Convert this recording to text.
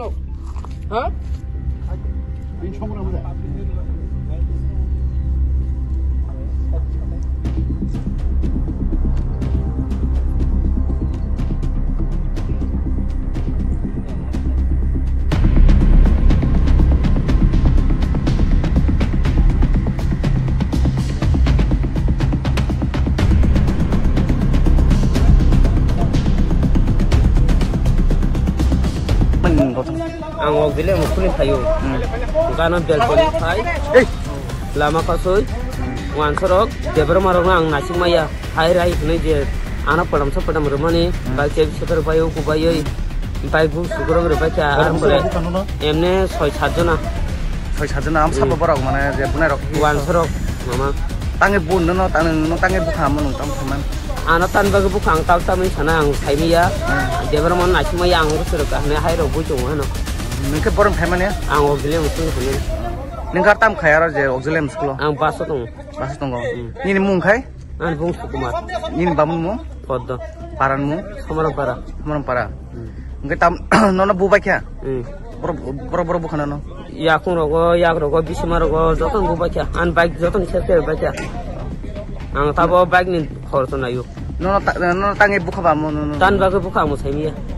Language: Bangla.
হ্যালো হ্যাঁ আঙক দিলে মুখুনি খাইও দোকানত বেলকনি খাই লামা কাছই ওয়ান সরক দেবর মারক আং নাসি মাইয়া হাই রাই হুনাই যে আনা পড়াম সব পড়াম রমানি বাই চেক সেকর পাইও কুবাইও বাই বু সুগরং রে বাই আর পরে এমনে ছয় সাত জনা ছয় সাত জনা আম সাপ বরক মানে যে বুনাই রক ওয়ান সরক মামা তাঙ্গে বুন ন তাং ন তাঙ্গে বুখাম ন তাং খামান আনা তান বাগে বুখাং তাও তামি সানা আং খাইমিয়া দেবর মন নাসি মাইয়া আং সরক হানে হাই রক বুঝো হানো नोंखौ बरं खायमाने आं अक्जिलियाम स्कुलखौनो नोंखा दाम खाया आरो जे अक्जिलियाम स्कुलाव आं बासो दं बासो दङ नोंनि मुं खाय आं बुंसु कुमार नोंनि बामुन मुं पद्द पारान मुं समरपारा समरपारा नोंखौ दाम नोंनो बुबायखा बर' बर' बुखानानो याखुं रग याग रग बिसमा रग जतन बुबायखा आं बाइक जतन सेरबायखा आं थाबा बाइकनि खरस नायो नोंनो टाङै बुखाबा मुं टानबाखौ बुखाबा मुसाइमिया